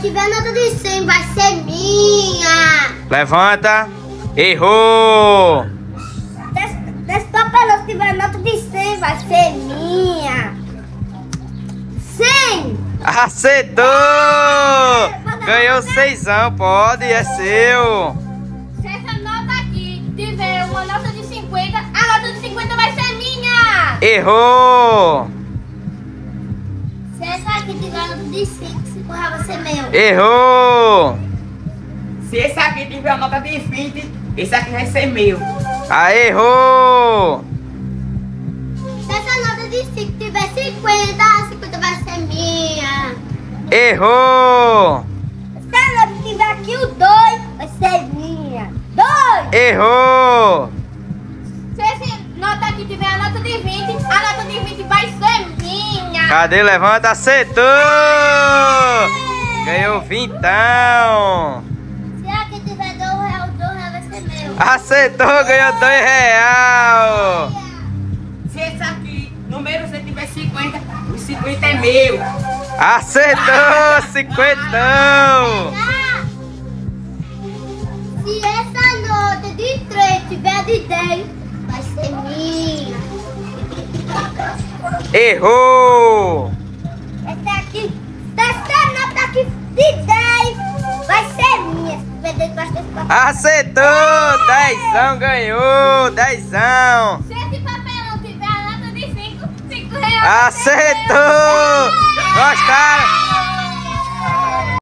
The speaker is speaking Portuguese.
tiver nota de 100, vai ser minha. Levanta. Errou. Desse, desse papelão, se tiver nota de 100, vai ser minha. 100. Acertou! Ganhou seisão, pode, é seu. Se essa nota aqui tiver uma nota de 50, a nota de 50 vai ser minha! Errou! Se essa aqui tiver a nota de 5, 5 reais vai ser meu. Errou! Se esse aqui tiver a nota de 20, esse aqui vai ser meu. Ah, errou! Se essa nota de 5 tiver 50, 50 vai ser minha. Errou! Se a nota tiver aqui o 2, vai ser minha. 2. Errou! Se essa nota aqui tiver a nota de 20, a nota de 20 vai ser minha! Cadê? Levanta, acertou! Ganhou vintão! Se aqui tiver 2 reais, 2 reais vai ser meu. Acertou, ganhou dois real! Se esse aqui, número você tiver 50, o 50 é meu. Acertou, cinquentão! Ah! Se essa nota de 3 tiver de 10, Errou! Essa aqui, essa nota aqui de 10, vai ser minha. Se tiver 10, vai ser papel. Acertou! Dezão ganhou! Dezão! Se esse papelão tiver a nota de 5, 5 reais! Acertou! Gostaram?